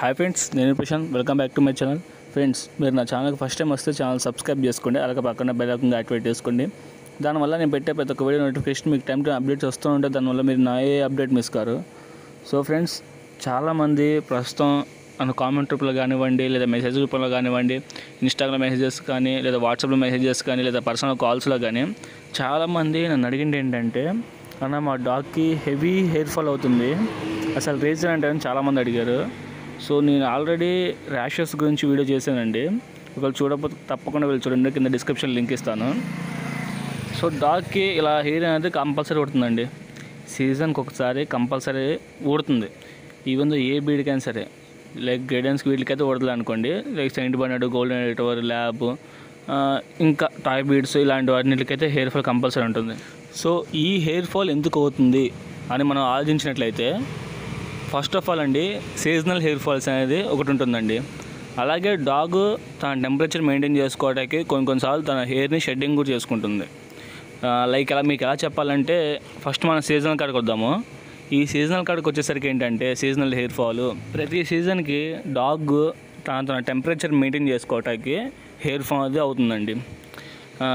Hi friends నేను Prashant. Welcome back to my channel friends మీరు నా ఛానల్కి ఫస్ట్ టైం వస్తే ఛానల్ సబ్స్క్రైబ్ చేసుకోండి అలాగే పక్కన బెల్ యాక్టివేట్ చేసుకోండి. దానివల్ల నేను పెట్టే ప్రతి ఒక్క వీడియో నోటిఫికేషన్ మీకు టైం టైం అప్డేట్స్ వస్తూ ఉంటే దానివల్ల మీరు నా ఏ అప్డేట్ మిస్ కారు. సో ఫ్రెండ్స్ చాలామంది ప్రస్తుతం మన కామెంట్ రూపంలో కానివ్వండి లేదా మెసేజ్ రూపంలో కానివ్వండి ఇన్స్టాగ్రామ్ మెసేజెస్ కానీ లేదా వాట్సాప్లో మెసేజెస్ కానీ లేదా పర్సనల్ కాల్స్లో కానీ చాలామంది నన్ను అడిగింది ఏంటంటే అన్న మా డాగ్కి హెవీ హెయిర్ ఫాల్ అవుతుంది. అసలు రీజన్ అంటే చాలామంది అడిగారు. సో నేను ఆల్రెడీ ర్యాషెస్ గురించి వీడియో చేశానండి. ఒకవేళ చూడకపోతే తప్పకుండా వెళ్ళి చూడండి. కింద డిస్క్రిప్షన్ లింక్ ఇస్తాను. సో డాగ్కి ఇలా హెయిర్ అనేది కంపల్సరీ ఉడుతుందండి. సీజన్కి ఒకసారి కంపల్సరీ ఊడుతుంది ఈవెన్ ఏ బీడ్కైనా సరే. లైక్ గైడెన్స్ వీటికైతే ఊడదు అనుకోండి. Like saint Bernard golden retriever lab ఇంకా టాయ్ బీడ్స్ ఇలాంటి వాటికైతే హెయిర్ ఫాల్ కంపల్సరీ ఉంటుంది. సో ఈ హెయిర్ ఫాల్ ఎందుకు అవుతుంది అని మనం ఆలోచించినట్లయితే ఫస్ట్ ఆఫ్ ఆల్ అండి సీజనల్ హెయిర్ ఫాల్స్ అనేది ఒకటి ఉంటుందండి. అలాగే డాగ్ తన టెంపరేచర్ మెయింటైన్ చేసుకోవడానికి కొన్ని కొన్నిసార్లు తన హెయిర్ని షెడ్డింగ్ కూడా చేసుకుంటుంది. లైక్ ఎలా మీకు ఎలా చెప్పాలంటే ఫస్ట్ మన సీజనల్ కాడికి వద్దాము. ఈ సీజనల్ కాడికి వచ్చేసరికి ఏంటంటే సీజనల్ హెయిర్ ఫాల్ ప్రతి సీజన్కి డాగ్ తన తన టెంపరేచర్ మెయింటైన్ చేసుకోవటానికి హెయిర్ ఫాల్ అది అవుతుందండి.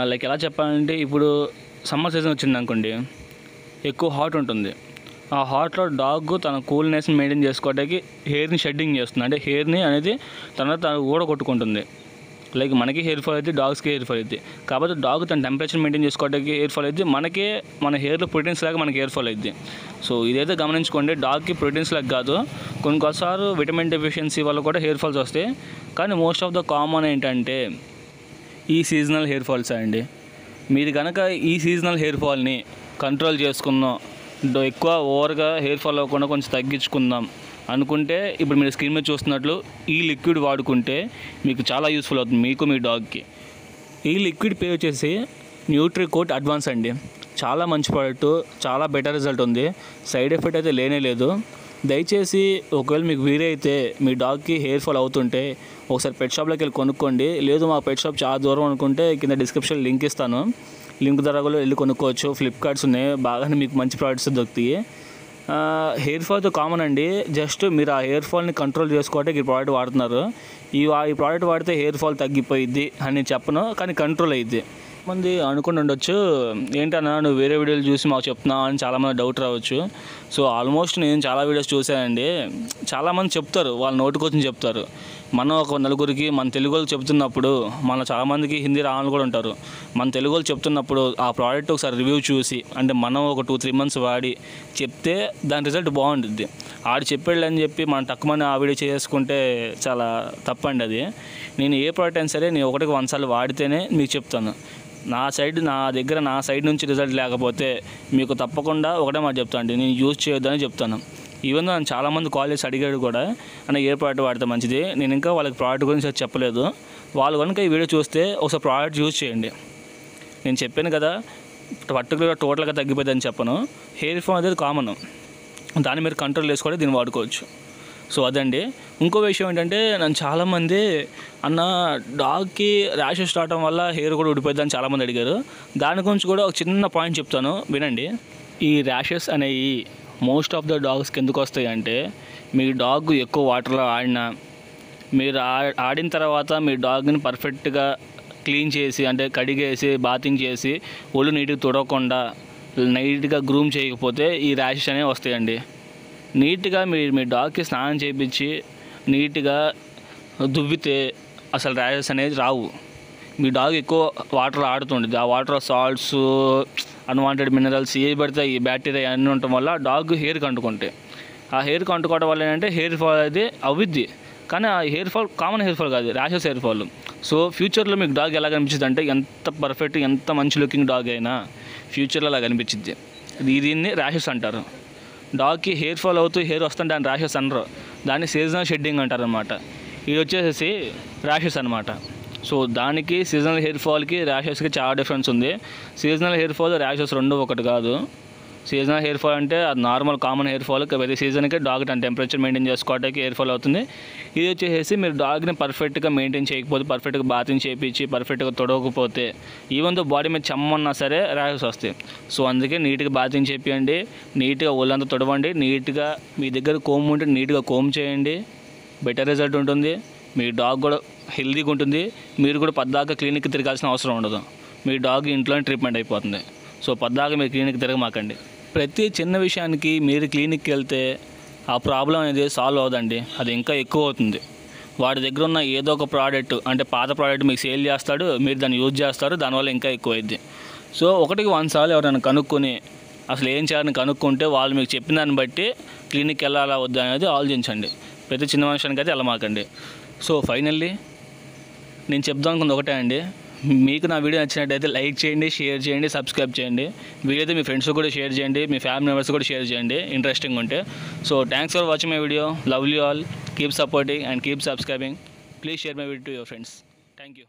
లైక్ ఎలా చెప్పాలంటే ఇప్పుడు సమ్మర్ సీజన్ వచ్చింది అనుకోండి ఎక్కువ హాట్ ఉంటుంది. ఆ హాట్లో డాగ్ తన కూల్నెస్ని మెయింటైన్ చేసుకోవడానికి హెయిర్ని షెడ్డింగ్ చేస్తుంది. అంటే హెయిర్ని అనేది తన తన ఊడగొట్టుకుంటుంది లైక్ మనకి హెయిర్ ఫాల్ అయితే డాగ్స్కి హెయిర్ ఫాల్ అయితే. కాబట్టి డాగ్ తన టెంపరేచర్ మెయింటైన్ చేసుకోవడానికి హెయిర్ ఫాల్ అయితే మనకే మన హెయిర్లో ప్రోటీన్స్ లాగా మనకి హెయిర్ ఫాల్ అయితే. సో ఇదైతే గమనించుకోండి. డాగ్కి ప్రోటీన్స్ లాగా కాదు. కొన్ని కొన్నిసార్లు విటమిన్ డెఫిషియన్సీ వల్ల కూడా హెయిర్ ఫాల్స్ వస్తాయి. కానీ మోస్ట్ ఆఫ్ ద కామన్ ఏంటంటే ఈ సీజనల్ హెయిర్ ఫాల్స్ అండి. మీరు కనుక ఈ సీజనల్ హెయిర్ ఫాల్ని కంట్రోల్ చేసుకున్నాం ఎక్కువ ఓవర్గా హెయిర్ ఫాల్ అవ్వకుండా కొంచెం తగ్గించుకుందాం అనుకుంటే ఇప్పుడు మీరు స్క్రీన్ మీద చూస్తున్నట్లు ఈ లిక్విడ్ వాడుకుంటే మీకు చాలా యూస్ఫుల్ అవుతుంది మీకు మీ డాగ్కి. ఈ లిక్విడ్ పేరు వచ్చేసి న్యూట్రికోట్ అడ్వాన్స్ అండి. చాలా మంచి ప్రోడక్ట్ చాలా బెటర్ రిజల్ట్ ఉంది. సైడ్ ఎఫెక్ట్ అయితే లేనే లేదు. దయచేసి ఒకవేళ మీకు వీరైతే మీ డాగ్కి హెయిర్ ఫాల్ అవుతుంటే ఒకసారి పెట్ షాప్లోకి వెళ్ళి కొనుక్కోండి. లేదు మా పెట్ షాప్ చాలా దూరం అనుకుంటే కింద డిస్క్రిప్షన్ లింక్ ఇస్తాను. లింక్ ద్వారా వెళ్ళి కొనుక్కోవచ్చు. ఫ్లిప్కార్ట్స్ ఉన్నాయి. బాగానే మీకు మంచి ప్రోడక్ట్స్ దొరుకుతాయి. హెయిర్ ఫాల్తో కామన్ అండి. జస్ట్ మీరు ఆ హెయిర్ ఫాల్ని కంట్రోల్ చేసుకోవడానికి ఈ ప్రోడక్ట్ వాడుతున్నారు. ఈ ఈ ప్రోడక్ట్ వాడితే హెయిర్ ఫాల్ తగ్గిపోయిద్ది అని చెప్పను కానీ కంట్రోల్ అయ్యిద్ది మంది అనుకుని ఉండొచ్చు ఏంటన్నా నువ్వు వేరే వీడియోలు చూసి మాకు చెప్తున్నావు? అని చాలామంది డౌట్ రావచ్చు. సో ఆల్మోస్ట్ నేను చాలా వీడియోస్ చూశానండి. చాలామంది చెప్తారు వాళ్ళ కోసం చెప్తారు. మనం ఒక నలుగురికి మన తెలుగు వాళ్ళు చెప్తున్నప్పుడు మన చాలామందికి హిందీ రావాలని కూడా ఉంటారు. మన తెలుగు వాళ్ళు చెప్తున్నప్పుడు ఆ ప్రోడక్ట్ ఒకసారి రివ్యూ చూసి అంటే మనం ఒక టూ త్రీ మంత్స్ వాడి చెప్తే దాని రిజల్ట్ బాగుంటుంది ఆడు చెప్పాడు అని చెప్పి మనం తక్కువని ఆ వీడియో చేసుకుంటే చాలా తప్పండి అది. నేను ఏ ప్రోడక్ట్ అయినా సరే నేను ఒకటికి వన్సార్లు వాడితేనే మీకు చెప్తాను. నా సైడ్ నా దగ్గర నా సైడ్ నుంచి రిజల్ట్ లేకపోతే మీకు తప్పకుండా ఒకటే మాట చెప్తాను అండి నేను యూజ్ చేయొద్దని చెప్తాను. ఈవెన్ నన్ను చాలామంది కాల్ చేసి అడిగాడు కూడా అన్న ఏ ప్రోడక్ట్ వాడితే మంచిది? నేను ఇంకా వాళ్ళకి ప్రోడక్ట్ గురించి అది చెప్పలేదు. వాళ్ళు కనుక ఈ వీడియో చూస్తే ఒకసారి ప్రోడక్ట్ యూజ్ చేయండి. నేను చెప్పాను కదా పర్టికులర్గా టోటల్గా తగ్గిపోతుందని చెప్పను. హెయిర్ ఫాల్ అనేది కామన్ దాన్ని మీరు కంట్రోల్ చేసుకొని దీన్ని వాడుకోవచ్చు. సో అదండి. ఇంకో విషయం ఏంటంటే నన్ను చాలామంది అన్న డాగ్కి ర్యాషెస్ రావడం వల్ల హెయిర్ కూడా ఊడిపోద్ది అని చాలామంది అడిగారు. దాని గురించి కూడా ఒక చిన్న పాయింట్ చెప్తాను. వినండి. ఈ ర్యాషెస్ అనేవి మోస్ట్ ఆఫ్ ద డాగ్స్ ఎందుకు వస్తాయి అంటే మీ డాగ్ ఎక్కువ వాటర్లో ఆడినా మీరు ఆ- ఆడిన తర్వాత మీ డాగ్ని పర్ఫెక్ట్గా క్లీన్ చేసి అంటే కడిగేసి బాతింగ్ చేసి ఒళ్ళు నీట్గా తుడవకుండా నీట్గా గ్రూమ్ చేయకపోతే ఈ ర్యాషెస్ అనేవి వస్తాయండి. నీట్గా మీరు మీ డాగ్కి స్నానం చేయించి నీట్గా దువ్వితే అసలు ర్యాషెస్ అనేది రావు. మీ డాగ్ ఎక్కువ వాటర్ ఆడుతుండేది ఆ వాటర్ సాల్ట్స్ అన్వాంటెడ్ మినరల్స్ ఏవి పడితే ఈ బ్యాక్టీరియా అన్నీ ఉండటం వల్ల డాగ్ హెయిర్కి అంటుకుంటాయి. ఆ హెయిర్కి అంటుకోవడం వల్ల ఏంటంటే హెయిర్ ఫాల్ అది అవిద్ది కానీ ఆ hair fall common hair fall కాదు ర్యాషెస్ హెయిర్ ఫాల్ సో ఫ్యూచర్లో మీకు డాగ్ ఎలా కనిపించింది అంటే ఎంత పర్ఫెక్ట్ ఎంత మంచి లుకింగ్ డాగ్ అయినా ఫ్యూచర్లో అలా కనిపించింది దీన్ని ర్యాషెస్ అంటారు. డాగ్కి హెయిర్ ఫాల్ అవుతూ హెయిర్ వస్తుంటే దాన్ని ర్యాషెస్ అనరు. దాన్ని సీజనల్ షెడ్డింగ్ అంటారు అనమాట ఇది వచ్చేసి ర్యాషెస్ అనమాట సో దానికి సీజనల్ హెయిర్ ఫాల్కి ర్యాషెస్కి చాలా డిఫరెన్స్ ఉంది. సీజనల్ హెయిర్ ఫాల్ ర్యాషెస్ రెండు ఒకటి కాదు. సీజనల్ హెయిర్ ఫాల్ అంటే అది నార్మల్ కామన్ హెయిర్ ఫాల్ ప్రతి సీజన్కి డాగ్ తన టెంపరేచర్ మెయింటైన్ చేసుకోవడానికి హెయిర్ ఫాల్ అవుతుంది. ఇది వచ్చేసి మీరు డాగ్ని పర్ఫెక్ట్గా మెయింటైన్ చేయకపోతే పర్ఫెక్ట్గా బాతింగ్ చేయించి పర్ఫెక్ట్గా తొడవకపోతే ఈవెన్తో బాడీ మీద చెమ్మన్నా సరే ర్యాషెస్ వస్తాయి. సో అందుకే నీట్గా బాతింగ్ చేపియండి నీట్గా ఒళ్ళంతా తొడవండి నీట్గా మీ దగ్గర కోమ్ ఉంటే నీట్గా కోమ్ చేయండి బెటర్ రిజల్ట్ ఉంటుంది. మీ డాగ్ కూడా హెల్దీగా ఉంటుంది. మీరు కూడా పద్దాకా క్లినిక్కి తిరగాల్సిన అవసరం ఉండదు. మీ డాగ్ ఇంట్లోనే ట్రీట్మెంట్ అయిపోతుంది. సో పద్దాకా మీరు క్లినిక్ తిరగమాకండి. ప్రతి చిన్న విషయానికి మీరు క్లినిక్కి వెళ్తే ఆ ప్రాబ్లం అనేది సాల్వ్ అవుదండి అది ఇంకా ఎక్కువ అవుతుంది. వాడి దగ్గర ఉన్న ఏదో ఒక ప్రోడక్ట్ అంటే పాత ప్రోడక్ట్ మీకు సేల్ చేస్తాడు మీరు దాన్ని యూజ్ చేస్తారు దానివల్ల ఇంకా ఎక్కువ సో ఒకటికి వన్ సార్లు ఎవరైనా కనుక్కొని అసలు ఏం చేయాలని కనుక్కుంటే వాళ్ళు మీకు చెప్పిన దాన్ని బట్టి క్లినిక్కి వెళ్ళాలా వద్దా అనేది ఆలోచించండి. ప్రతి చిన్న మనుషానికి అయితే వెళ్ళమాకండి. సో ఫైనల్లీ నేను చెప్దాం అనుకుంది ఒకటే అండి. మీకు నా వీడియో నచ్చినట్టయితే లైక్ చేయండి షేర్ చేయండి సబ్స్క్రైబ్ చేయండి. వీడియో మీ ఫ్రెండ్స్ కూడా షేర్ చేయండి మీ ఫ్యామిలీ మెంబర్స్ కూడా షేర్ చేయండి. ఇంట్రెస్టింగ్ ఉంటే. So thanks for watching my video. Love you all. Keep supporting and keep subscribing. Please share my video to your friends. Thank you.